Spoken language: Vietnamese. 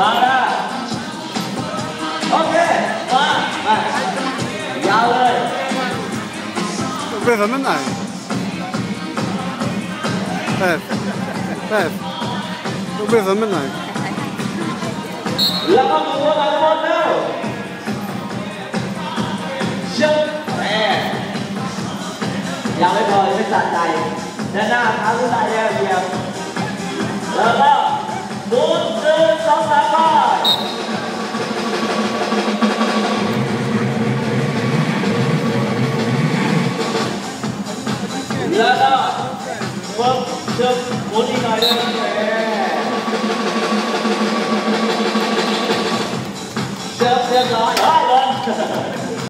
Và Ok Và Và Giao lên Về phần bên này Về Về Về phần bên này Là con người của bạn một đâu Chân Về Giao lên rồi, sẽ giặt tay Đến nào, tháo cái tay ra kìa Được không? 4, 4, 6, 8来了，我这我你来了。来来来！